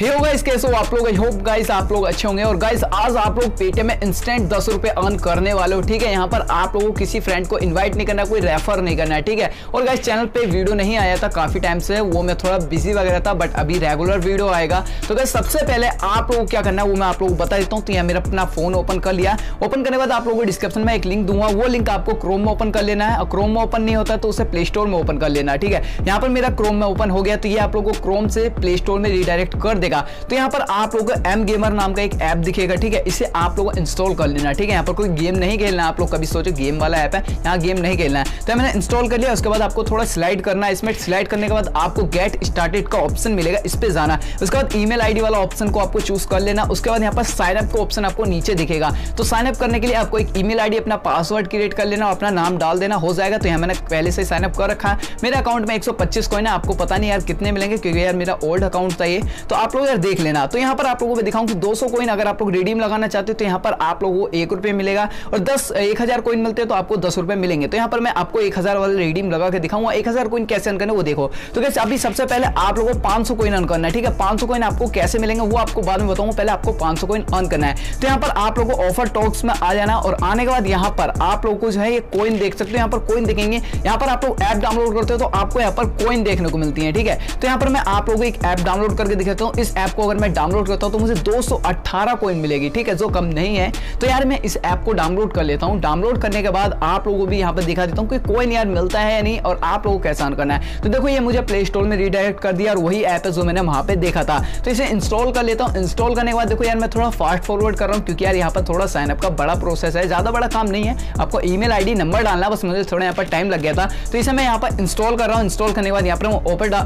हे हो गाइस कैसे हो आप लोग? आई होप गाइस आप लोग अच्छे होंगे। और गाइस आज आप लोग पेटीएम में इंस्टेंट दस रुपए अर्न करने वाले हो, ठीक है? यहाँ पर आप लोगों को किसी फ्रेंड को इनवाइट नहीं करना, कोई रेफर नहीं करना है ठीक है? और गाइस चैनल पे वीडियो नहीं आया था, काफ़ी टाइम से, वो मैं थोड़ा बिज़ी वगैरह था बट अभी रेगुलर वीडियो आएगा। तो गाइस सबसे पहले आप लोगों क्या करना है, वो मैं आप लोगों को बता देता हूँ। तो यहाँ मेरा अपना फ़ोन ओपन कर लिया। ओपन करने बाद आप लोगों को डिस्क्रिप्शन में एक लिंक दूँगा। वो लिंक आपको क्रोम में ओपन कर लेना है। और क्रोम में ओपन नहीं होता तो उसे प्ले स्टोर में ओपन कर लेना, ठीक है? यहाँ पर मेरा क्रोम में ओपन हो गया। तो ये आप लोगों को क्रोम से प्ले स्टोर में रिडायरेक्ट कर देगा तो यहाँ पर आप लोग को एम गेमर नाम का एक ऐप दिखेगा, ठीक है? इसे आप लोगों को इंस्टॉल कर लेना ठीक है? यहाँ पर कोई गेम नहीं खेलना आप लोग कभी सोचो गेम वाला ऐप है, यहाँ गेम नहीं खेलना है। तो मैंने इंस्टॉल कर लिया, उसके बाद आपको थोड़ा स्लाइड करना है, इसमें स्लाइड करने के बाद आपको गेट स्टार्टेड का ऑप्शन मिलेगा, इस पर जाना उसके बाद ईमेल आईडी वाला ऑप्शन को आपको चूज़ कर लेना, उसके बाद यहाँ पर साइन अप का ऑप्शन आपको नीचे दिखेगा। तो साइन अप करने के लिए आपको एक ईमेल आईडी अपना पासवर्ड क्रिएट कर लेना, अपना नाम डाल देना, हो जाएगा। तो यहाँ मैंने पहले से साइन अप कर रखा है। मेरे अकाउंट में 125 कॉइन है, आपको पता नहीं यार कितने मिलेंगे, क्योंकि यार मेरा ओल्ड अकाउंट था ये। तो आप लोग यार देख लेना। तो यहाँ पर आप लोगों को दिखाऊँ कि 200 कोइन अगर आप लोग रिडीम लगाना चाहते हो तो यहाँ पर आप लोगों को एक रुपये मिलेगा और दस, एक हज़ार कोइन मिलते हैं तो आपको दस रुपये मिलेंगे। तो यहाँ पर मैं आपको एक हज़ार वाले रिडीम लगा के दिखाऊँगा। एक हज़ार कोइन कैसे अन करना वो देखो। तो कैसे अभी सबसे पहले आप लोगों को पाँच सौ कोइन अन करना है, ठीक है? पाँच सौ कोइन आपको कैसे मिलेंगे वो आपको बाद में बताऊँगा। पहले आपको पाँच सौ कोइन अन करना है। तो यहाँ पर आप लोगों को ऑफ़र टॉक्स में आ जाना और आने के बाद यहाँ पर आप लोगों को जो है ये कोइन देख सकते हो। यहाँ पर कोइन देखेंगे। यहाँ पर आप लोग ऐप डाउनलोड करते हो तो आपको यहाँ पर कोइन देखने को मिलती है, ठीक है? तो यहाँ पर मैं आप लोगों को एक ऐप डाउनलोड करके दिखाता हूँ। इस ऐप को अगर मैं डाउनलोड करता हूँ तो मुझे 218 कोइन मिलेगी, ठीक है? जो कम नहीं है। तो यार, मैं इस ऐप को डाउनलोड कर लेता हूँ। डाउनलोड करने के बाद आप लोगों को भी यहाँ पर दिखा देता हूँ कि कोइन यार मिलता है या नहीं, और आप लोगों को कैसा ऑन करना है। तो देखो, ये मुझे प्ले स्टोर में रिडायरेक्ट कर दिया, और वही ऐप है जो मैंने वहाँ पे देखा था। तो इसे इंस्टॉल कर लेता हूँ। इंस्टॉल करने के बाद देखो यार, मैं थोड़ा फास्ट फॉरवर्ड कर रहा हूँ, क्योंकि यार यहाँ पर थोड़ा साइनअप का बड़ा प्रोसेस है। ज़्यादा बड़ा काम नहीं है। आपको ईमेल आईडी नंबर डालना बस मुझे थोड़ा यहाँ पर टाइम लग गया था। तो इसे मैं यहाँ पर इंस्टॉल कर रहा हूँ। इंस्टॉल करने के बाद यहाँ पर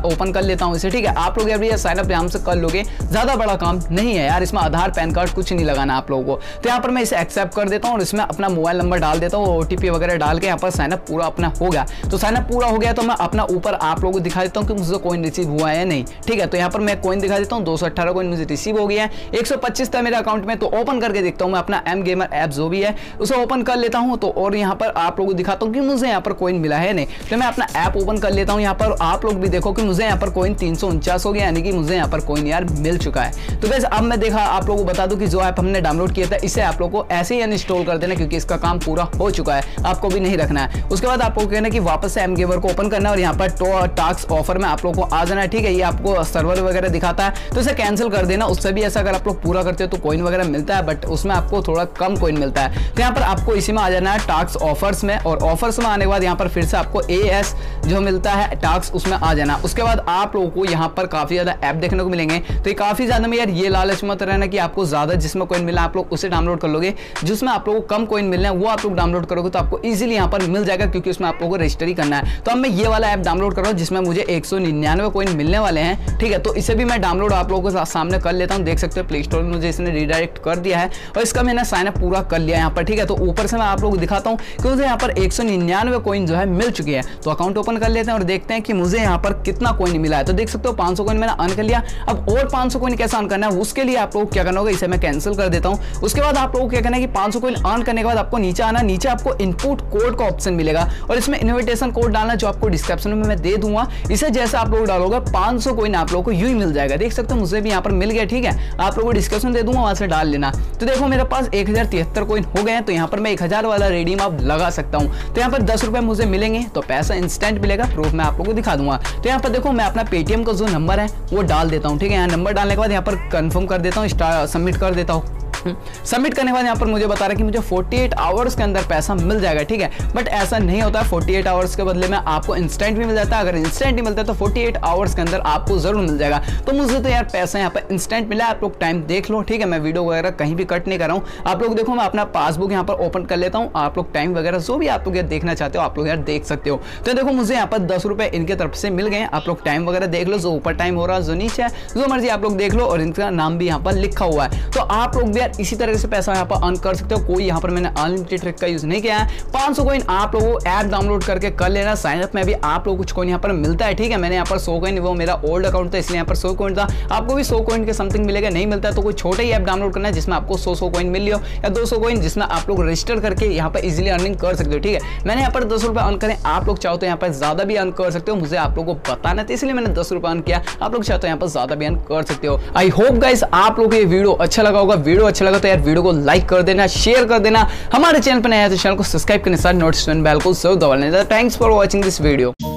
ओपन कर लेता हूँ इसे, ठीक है? आप लोग यार साइनअप यहाँ से कर लोगे ज़्यादा बड़ा काम नहीं है यार, इसमें आधार, पैन कार्ड कुछ नहीं लगाना आप लोगों को। तो यहाँ पर मैं इसे एक्सेप्ट कर देता हूँ और इसमें अपना मोबाइल नंबर डाल देता हूँ ओटीपी वगैरह डाल के यहाँ पर साइनअप पूरा अपना हो गया। तो साइनअप पूरा हो गया तो मैं अपना ऊपर आप लोगों को दिखा देता हूँ कि मुझे कोइन रिसीव हुआ है नहीं। ठीक है तो यहाँ पर मैं कोइन दिखा देता हूँ, दो कोइन मुझे रिसीव हो गया है। एक सौ पच्चीस था मेरे अकाउंट में तो ओपन करके देखता हूँ मैं अपना एम गेमर ऐप जो भी है, उसे ओपन कर लेता हूँ। तो और यहाँ पर आप लोगों को दिखाता हूँ कि मुझे यहाँ पर कोइन मिला है नहीं। तो मैं अपना ऐप ओपन कर लेता हूँ, यहाँ पर आप लोग भी देखो कि मुझे यहाँ पर कोइन तीन सौ उनचास हो गया, यानी कि मुझे यहाँ पर कोइन यार मिल चुका है। तो वैसे अब मैं देखा, आप लोगों को बता दूँ कि जो ऐप हमने डाउनलोड किया था, इसे आप लोगों को ऐसे ही अनइंस्टॉल कर देना क्योंकि इसका काम पूरा हो चुका है, आपको भी नहीं रखना है। उसके बाद आपको कहना कि वापस से एम गेवर को ओपन करना है और यहाँ पर टो टास्क ऑफ़र में आप लोगों को आ जाना है, ठीक है? ये आपको सर्वर वगैरह दिखाता है तो इसे कैंसिल कर देना। उससे भी ऐसा अगर आप लोग पूरा करते हो तो कोइन वगैरह मिलता है बट उसमें आपको थोड़ा कम कोइन मिलता है। तो यहाँ पर आपको इसी में आ जाना है टास्क ऑफर्स में और ऑफर्स में आने के बाद यहाँ पर फिर से आपको ए एस जो मिलता है टास्क उसमें आ जाना। उसके बाद आप लोगों को यहाँ पर काफ़ी ज़्यादा ऐप देखने को मिलेंगे तो ये काफ़ी ज़्यादा में यार ये लालच मत रहना कि आपको ज़्यादा जिसमें कोइन मिला आप लोग उसे डाउनलोड कर लोगे। जिसमें आप लोगों को कम कोइन मिलना है, वो आप लोग डाउनलोड करोगे तो आपको इजीली यहाँ पर मिल जाएगा, क्योंकि उसमें आप लोगों को रजिस्टर ही करना है। तो अब मैं ये वाला ऐप डाउनलोड कर रहा हूँ, जिसमें मुझे एक सौ निन्यानवे कोइन मिलने वाले हैं, ठीक है? तो इसे भी मैं डाउनलोड आप लोगों के सामने कर लेता हूँ, देख सकते हो प्ले स्टोर में मुझे इसने रिडायरेक्ट कर दिया है, और इसका मैंने साइन अप पूरा कर लिया यहाँ पर, ठीक है? तो ऊपर से मैं आप लोग दिखाता हूँ कि मुझे यहाँ पर एक सौ निन्यानवे कोइन जो है मिल चुकी है। तो अकाउंट ओपन कर लेते हैं और देखते हैं कि मुझे यहाँ पर कितना कोइन मिला है। तो देख सकते हो, पाँच कोइन मैंने अन कर लिया। अब और पाँच सौ कोइन कैसे ऑन करना है, उसके लिए आप लोग क्या करना होगा, इसे मैं कैंसिल कर देता हूँ। उसके बाद आप लोग क्या करना है कि पाँच सौ कोइन अर्न करने के बाद आपको नीचे आना, नीचे आपको इनपुट कोड का ऑप्शन मिलेगा। और इसमें इन्विटेशन कोड डालना जो आपको डिस्क्रिप्शन में मैं दे दूँगा, इसे जैसे आप लोग डालोगे, पाँच सौ कोइन आप लोगों को यू ही मिल जाएगा। देख सकते हो, मुझे भी यहाँ पर मिल गया, ठीक है? आप लोगों को डिस्क्रिप्शन दे दूँगा, वहाँ से डाल लेना। तो देखो, मेरे पास एक हज़ार तिहत्तर कोइन हो गए तो यहाँ पर मैं एक हज़ार वाला रेडीम आप लगा सकता हूँ। तो यहाँ पर दस रुपए मुझे मिलेंगे तो पैसा इंस्टेंट मिलेगा प्रूफ मैं आप लोगों को दिखा दूँगा। तो यहाँ पर देखो, मैं अपना पेटीएम का जो नंबर है, वो डाल देता हूँ, ठीक है? यहाँ नंबर डालने के बाद यहाँ पर कंफर्म कर देता हूँ सबमिट कर देता हूँ। सबमिट करने के बाद यहाँ पर मुझे बता रहा है कि मुझे 48 आवर्स के अंदर पैसा मिल जाएगा, ठीक है? बट ऐसा नहीं होता 48 आवर्स के बदले में आपको इंस्टेंट भी मिल जाता है। अगर इंस्टेंट नहीं मिलता तो 48 आवर्स के अंदर आपको ज़रूर मिल जाएगा। तो मुझे तो यार पैसा यहाँ पर इंस्टेंट मिला आप लोग टाइम देख लो, ठीक है? मैं वीडियो वगैरह कहीं भी कट नहीं कर रहा हूँ। आप लोग देखो, मैं अपना पासबुक यहाँ पर ओपन कर लेता हूँ। आप लोग टाइम वगैरह जो भी आप लोग यार देखना चाहते हो, आप लोग यार देख सकते हो। तो देखो, मुझे यहाँ पर दस रुपए इनके तरफ़ से मिल गए आप लोग टाइम वगैरह देख लो, जो ऊपर टाइम हो रहा है, जो नीचे है, जो मर्ज़ी आप लोग देख लो, और इनका नाम भी यहाँ पर लिखा हुआ है। तो आप लोग भी यार इसी तरह से पैसा यहाँ पर अर्न कर सकते हो। कोई यहाँ पर मैंने अनलिमिटेड ट्रिक का यूज़ नहीं किया है। पाँच सौ कोइन आप लोगों ऐप डाउनलोड करके कर लेना। साइन अप में भी आप लोग कुछ कोइन यहाँ पर मिलता है, ठीक है? मैंने यहाँ पर सो कोइन वो मेरा ओल्ड अकाउंट था, इसलिए यहाँ पर सौ कोइन था। आपको भी सौ कोइन के समथिंग मिलेगा, नहीं मिलता तो कोई छोटा ही ऐप डाउनलोड करना है, जिसमें आपको सौ सौ कोइन मिल लियो या दो सौ कोइन जिसमें आप लोग रजिस्टर करके यहाँ पर इजिली अर्निंग कर सकते हो, ठीक है? मैंने यहाँ पर दस रुपये अर्न करें। आप लोग चाहो तो यहाँ पर ज़्यादा भी अर्न कर सकते हो, मुझे आप लोग को बताना था, इसलिए मैंने दस रुपये अर्न किया। आप लोग चाहो तो यहाँ पर ज़्यादा भी अर्न कर सकते हो। आई होप गाइस आप लोग को ये वीडियो अच्छा लगा होगा। वीडियो अच्छा लगा तो यार वीडियो को लाइक कर देना शेयर कर देना। हमारे चैनल पर नया है तो चैनल को सब्सक्राइब करने साथ नोटिफिकेशन बेल को ज़रूर दबा लेना thanks for watching this video